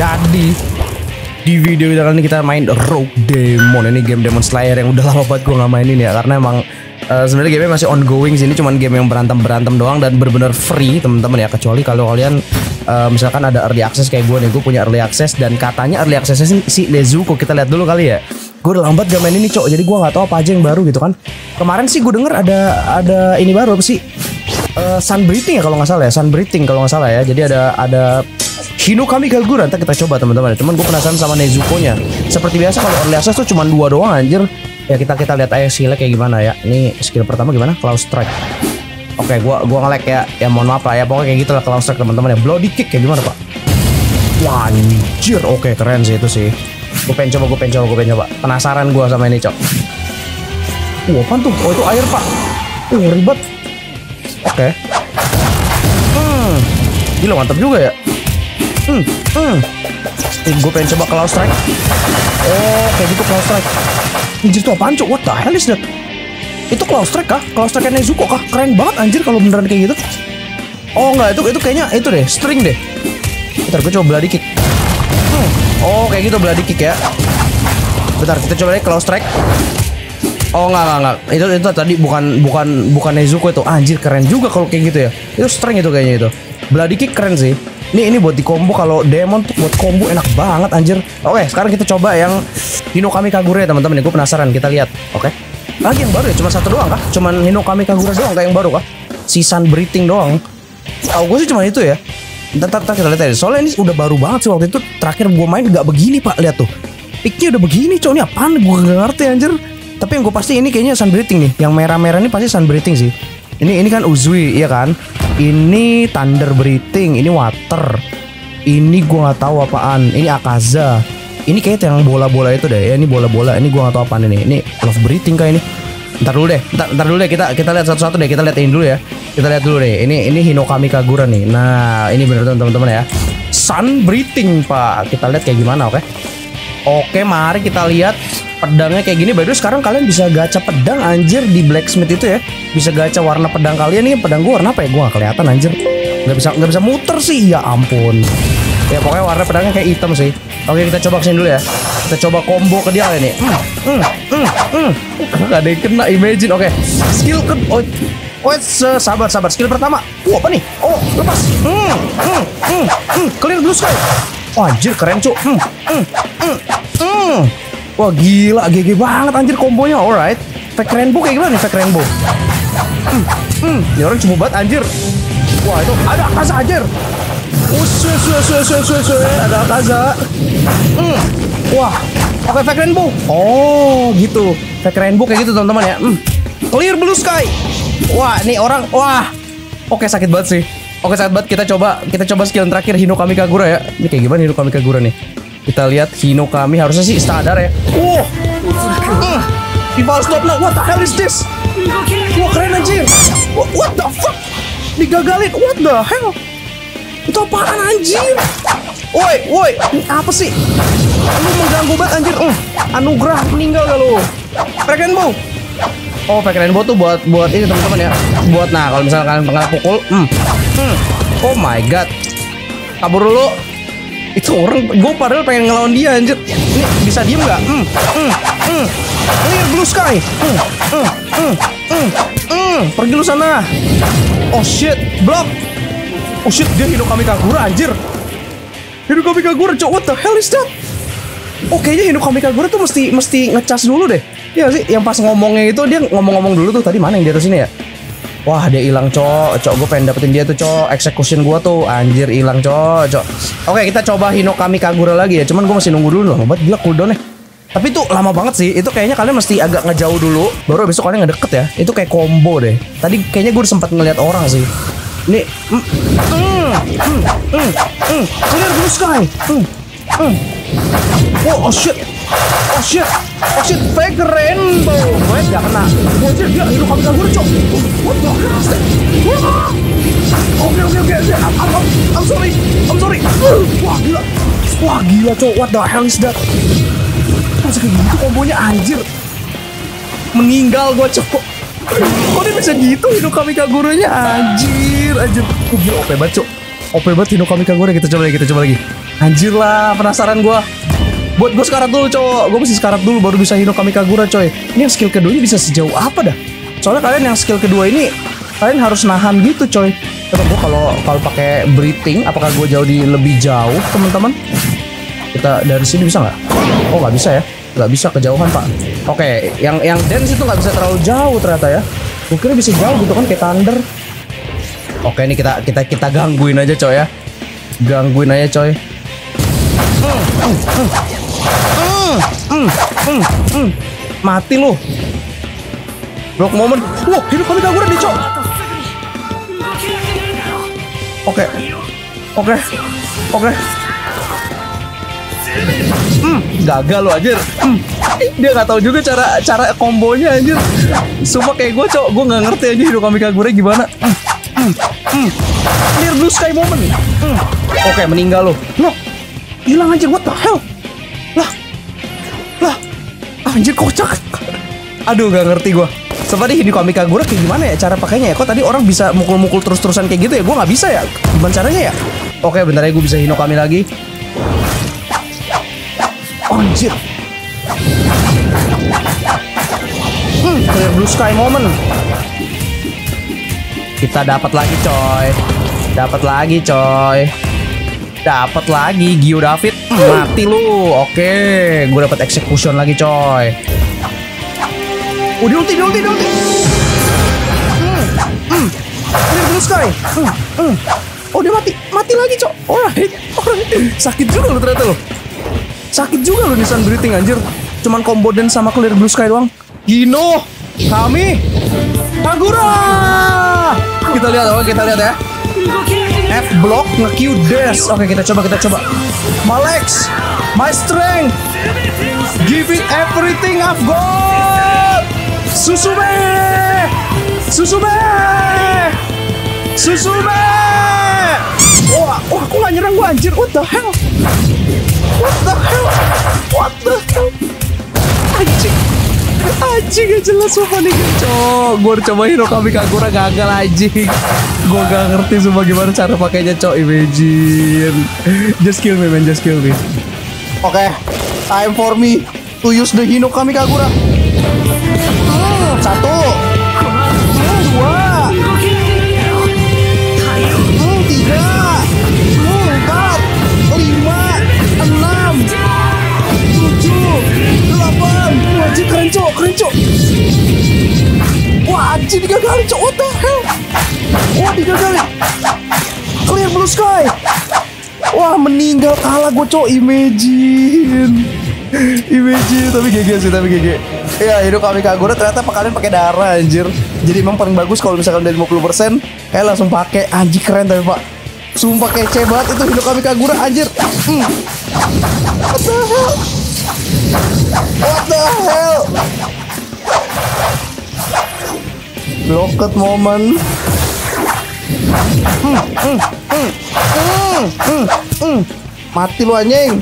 Jadi di video kita kali ini kita main Rogue Demon. Ini game Demon Slayer yang udah lama banget gue nggak mainin ya karena emang uh, sebenarnya game masih ongoing sih. Ini cuman game yang berantem berantem doang dan benar-benar free teman-teman ya. Kecuali kalau kalian uh, misalkan ada early access kayak gue nih gue punya early access dan katanya early accessnya si, si Nezuko kita lihat dulu kali ya. Gue udah lambat main ini cok. Jadi gue nggak tahu apa aja yang baru gitu kan. Kemarin sih gue denger ada ada ini baru apa sih? Uh, sun breathing ya kalau nggak salah ya sun breathing kalau nggak salah ya. Jadi ada ada Hino kami Kagura Nanti kita coba teman-teman. Cuman gue penasaran sama Nezuko-nya. Seperti biasa kalau early access tuh cuma dua doang anjir. Ya kita kita lihat aja skillnya kayak gimana ya. Ini skill pertama gimana? Cloud Strike. Oke gua gua nge-lag ya. Ya mohon maaf lah ya. Pokoknya kayak gitu lah Cloud Strike teman-teman ya. Bloody Kick kayak gimana pak? Wah anjir. Oke keren sih itu sih. Gue pengen coba gue pengen coba gue pengen coba. Penasaran gue sama ini cok. Wah apaan tuh? Oh itu air pak. Uh ribet Oke. Hmm. Gila mantap juga ya Hmm, hmm. Eh, gue pengen coba Cloud Strike. Oh, kayak gitu Cloud Strike. Anjir tuh apaan cok? What the hell is that? Itu Cloud Strike kah? Cloud Strike Nezuko kah? Keren banget anjir kalau beneran kayak gitu. Oh enggak, itu itu kayaknya itu deh, string deh. Bentar, gue coba bloody kick. Hmm. Oh, kayak gitu bloody kick ya. Bentar, kita coba deh Cloud Strike. Oh enggak enggak enggak. Itu itu tadi bukan bukan bukan Nezuko itu. Anjir keren juga kalau kayak gitu ya. Itu string itu kayaknya itu. Bloody kick keren sih. Ini ini buat di combo kalau demon tuh buat combo enak banget anjir. Oke, sekarang kita coba yang Hinokami Kagura ya teman-teman. Gue penasaran, kita lihat. Oke. Lagi yang baru ya, cuma satu doang kah? Cuman Hinokami Kagura doang kayak yang baru kah? Si Sun Breathing doang. Oh, gue sih cuma itu ya. Ntar, ntar, kita lihat aja. Soalnya ini udah baru banget sih waktu itu. Terakhir gue main gak begini pak, lihat tuh. Picknya udah begini, cowok ini apaan? Gue gak ngerti anjir. Tapi yang gue pasti ini kayaknya Sun Breathing nih. Yang merah-merah ini pasti Sun Breathing sih. Ini ini kan Uzui, iya kan? Ini Thunder Breathing, ini Water. Ini gua nggak tahu apaan. Ini Akaza. Ini kayak yang bola-bola itu deh. Ya ini bola-bola. Ini gua nggak tahu apaan ini. Ini Love Breathing kayak ini. Ntar dulu deh. Ntar, ntar dulu deh kita kita lihat satu-satu deh. Kita lihat ini dulu ya. Kita lihat dulu deh. Ini ini Hinokami Kagura nih. Nah, ini bener teman-teman ya. Sun Breathing, Pak. Kita lihat kayak gimana, oke? Oke, mari kita lihat pedangnya kayak gini. By sekarang kalian bisa gacha pedang anjir di blacksmith itu ya. Bisa gacha warna pedang kalian nih. Pedang gua warna apa ya? Gua gak kelihatan anjir. Nggak bisa nggak bisa muter sih. Ya ampun. Ya pokoknya warna pedangnya kayak hitam sih. Oke, kita coba ke sini dulu ya. Kita coba combo ke dia kali ini. Hmm, hmm, hmm, hmm. Gak ada yang kena. Imagine. Oke. Skill ke oh, Oh, sabar, sabar. Skill pertama. Wah, apa nih? Oh, lepas. Hmm, hmm, hmm, hmm. Clear blue sky. Oh, anjir, keren, cuk. Hmm, hmm, hmm, hmm. Wah, gila. GG banget anjir kombonya. Alright. Fake rainbow kayak gimana nih fake rainbow? Hmm, hmm. Ini orang cuma banget anjir. Wah, itu ada akaza anjir. Usue, usue, usue, usue, usue, usue. Ada akaza. Hmm. Wah, oke fake rainbow. Oh, gitu. Fake rainbow kayak gitu, teman-teman ya. Hmm. Clear blue sky. Wah, ini orang, wah. Oke, sakit banget sih. Oke, sakit banget. Kita coba, kita coba skill terakhir Hinokami Kagura ya. Ini kayak gimana Hinokami Kagura nih? Kita lihat Hinokami harusnya sih sadar ya. Wah. Uh. Rival stop now. What the hell is this? Wah, keren anjir. What, what the fuck? Digagalin. What the hell? Itu apaan anjir? Woi, woi, apa sih? Lu mengganggu banget anjir. Uh, anugerah meninggal gak lu? Fake rainbow. Oh, fake rainbow tuh buat buat ini teman-teman ya. Buat nah kalau misalnya kalian tengah pukul, hmm. hmm. Oh my god. Kabur dulu. Itu orang, gue padahal pengen ngelawan dia anjir. Ini bisa diem nggak? Hmm, hmm, hmm. Clear blue sky. Hmm, hmm, hmm, hmm, hmm. Pergi lu sana. Oh shit, block. Oh shit, dia Hinokami Kagura anjir. Hinokami Kagura, cok, what the hell is that? Oh kayaknya Hinokami Kagura tuh mesti mesti ngecas dulu deh. Iya sih, yang pas ngomongnya itu dia ngomong-ngomong dulu tuh tadi mana yang di atas ini ya? Wah dia hilang cok, cok gue pengen dapetin dia tuh cok, execution gue tuh anjir hilang cok, cok. Oke kita coba Hinokami Kagura lagi ya, cuman gue masih nunggu dulu loh, banget gila cooldownnya. Tapi itu lama banget sih, itu kayaknya kalian mesti agak ngejauh dulu, baru besok kalian ngedeket ya. Itu kayak combo deh. Tadi kayaknya gue sempat ngeliat orang sih. Nih, mm, mm, mm, mm, mm, clear blue sky. Mm, mm. Oh, oh shit, oh shit, oh shit, fake rainbow. Gue gak kena. Shit, dia hidup kami kabur cok. What the hell. Oke oke oke. I'm, sorry, I'm sorry. Wah gila, wah gila cok. What the hell is that? Masa kayak gitu kombonya anjir. Meninggal gue cok. Kok dia bisa gitu hidup kami kagurunya anjir anjir. Gila oke banget cok. OP banget Hino Kami Kagura kita coba lagi kita coba lagi anjir lah penasaran gua buat gue sekarat dulu cowok. Gue mesti sekarat dulu baru bisa Hino Kami Kagura coy. Ini yang skill kedua ini bisa sejauh apa dah? Soalnya kalian yang skill kedua ini kalian harus nahan gitu coy. Coba gue kalau kalau pakai breathing apakah gue jauh di lebih jauh teman-teman? Kita dari sini bisa nggak? Oh nggak bisa ya? Nggak bisa kejauhan pak. Oke yang yang dance itu nggak bisa terlalu jauh ternyata ya. Kira bisa jauh gitu kan kayak thunder. Oke ini kita kita kita gangguin aja coy ya. Gangguin aja coy mati lu block moment wah hidup kami kagura nih cok oke oke oke Hmm, gagal lo anjir. Hmm. Dia nggak tahu juga cara cara kombonya anjir. Sumpah kayak gue cok, gue nggak ngerti aja hidup kami kagura gimana. Hmm. Hmm. Hmm. Clear blue sky moment. Hmm. Oke, meninggal lo. Loh, hilang aja what the hell? Anjir kocak. Aduh, gak ngerti gue. Seperti Hideo Kami Kagura kayak gimana ya cara pakainya ya? Kok tadi orang bisa mukul-mukul terus-terusan kayak gitu ya? Gue nggak bisa ya. Gimana caranya ya? Oke, bentar ya gue bisa Hino Kami lagi. Anjir. Hmm, clear blue sky moment. Kita dapat lagi, coy. Dapat lagi, coy. Dapat lagi Gio David. Hmm, mati lu. Oke, gue dapat execution lagi, coy. Oh, di ulti, di ulti, di ulti. Hmm, hmm. Clear blue sky. Hmm, hmm. Oh, dia mati. Mati lagi, cok. Alright. Alright. Sakit juga lu ternyata lu. Sakit juga lu Nissan Breathing anjir. Cuman combo dan sama Clear Blue Sky doang. Hino, kami, Kagura. Kita lihat, oke kita lihat ya. F block nge-Q dash. Oke kita coba kita coba. Malex, my strength, give it everything I've got. Susume, Susume, Susume. Wah, wah, aku gak nyerang gua anjir. What the hell? What the hell? What the hell? Anjing. Anjing gak jelas sumpah nih. Cok Gue udah coba Hiro Kami Kagura gagal anjing. Gue gak ngerti semua gimana cara pakainya Cok. Imagine. Just kill me man. Just kill me. Oke okay. Time for me To use the Hino Kami Kagura Satu anjing digagalin cok. What the hell? Wah digagalin Clear blue sky. Wah meninggal kalah gue cok. Imagine. Imagine. Tapi GG sih Tapi GG. Ya hidup kami Kagura. Ternyata kalian pakai darah anjir. Jadi emang paling bagus kalau misalkan dari 50% Kayak langsung pakai. Anjir keren tapi pak. Sumpah kece banget itu hidup kami Kagura anjir. Hmm. What the hell Locket moment hmm, hmm, hmm, hmm, hmm. Mati lu anjing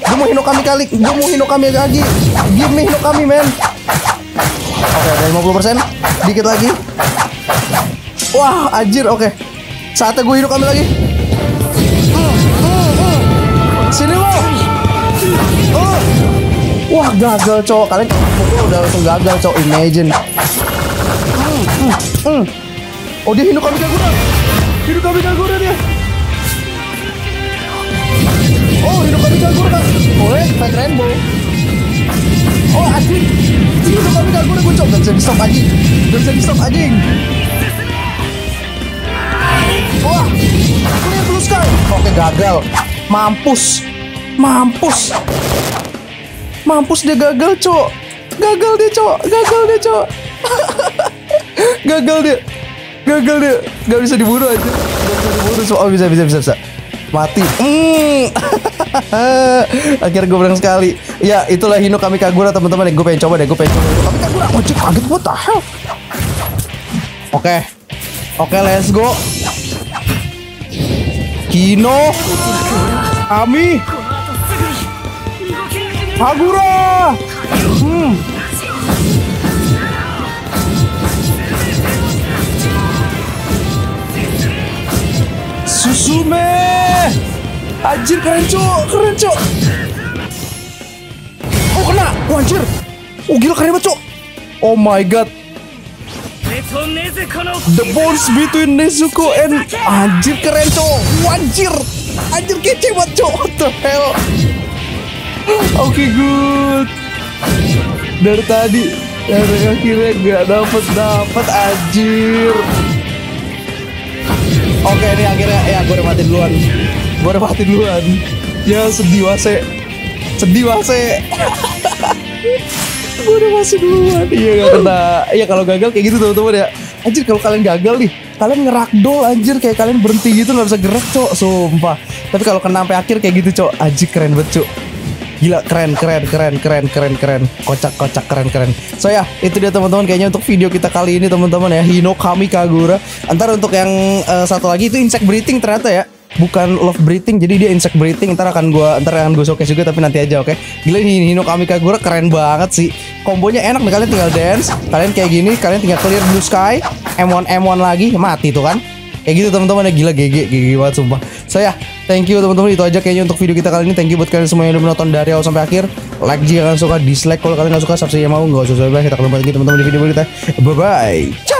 Gue mau hino kami kali Gue mau hino kami lagi Give me hino kami men Oke okay, dari 50% Dikit lagi Wah anjir oke okay. Saatnya gue hino kami lagi. Sini lo. Wah gagal cowok Kalian udah langsung gagal cowok Imagine hmm. Oh dia hino kami kagura kami kagura dia Oh hino kami kagura kan Boleh Fight Rainbow. Oh Hino kami kagura gue cok Gak bisa di stop anjing Gak bisa di stop anjing Wah Clear blue sky. Oke gagal. Mampus. Mampus. Mampus dia gagal cok. Gagal dia cok. Gagal dia cok Gagal dia. Gagal dia. Gak bisa dibunuh aja. Gak bisa dibunuh. Oh bisa bisa bisa bisa. Mati. Mm. Akhirnya gue menang sekali. Ya itulah Hino Kami Kagura teman-teman. Gue pengen coba deh Gue pengen coba. Kami Kagura Wajib kaget. What the hell? Oke. Okay. Oke okay, let's go. Hino Kami. Kagura. Hmm Susume. Anjir keren cok, keren cok. Oh kena, oh, anjir. Oh gila keren banget cok. Oh my god. The bonds between Nezuko and anjir keren cok. Anjir. Anjir kece banget cok. What the hell? Oke okay, good. Dari tadi dari akhirnya gak dapet dapet anjir. Oke ini akhirnya ya gue udah mati duluan. Gue udah mati duluan. Ya sedih wase. Sedih wase. gue udah masih duluan. Iya gak kena. Iya kalau gagal kayak gitu teman-teman ya. Anjir kalau kalian gagal nih, kalian ngerakdol anjir kayak kalian berhenti gitu nggak bisa gerak cok, sumpah. Tapi kalau kena sampai akhir kayak gitu cok, anjir keren banget cok. Gila keren keren keren keren keren keren. Kocak kocak keren keren. So ya itu dia teman-teman. Kayaknya untuk video kita kali ini teman-teman ya. Hino Kami Kagura. Antar untuk yang uh, satu lagi itu insect breathing ternyata ya. Bukan love breathing jadi dia insect breathing ntar akan gua ntar akan gue showcase juga tapi nanti aja oke? Okay? gila ini Hino Kami Kagura keren banget sih. Kombonya enak nih kalian tinggal dance. Kalian kayak gini kalian tinggal clear blue sky. M1 M1 lagi mati tuh kan. Kayak gitu teman-teman ya. Gila GG GG banget sumpah so, thank you teman-teman. Itu aja kayaknya untuk video kita kali ini. Thank you buat kalian semua yang udah menonton dari awal sampai akhir. Like jika kalian suka dislike. Kalau kalian nggak suka subscribe mau. Nggak usah subscribe. Kita ketemu lagi teman-teman di video kita bye bye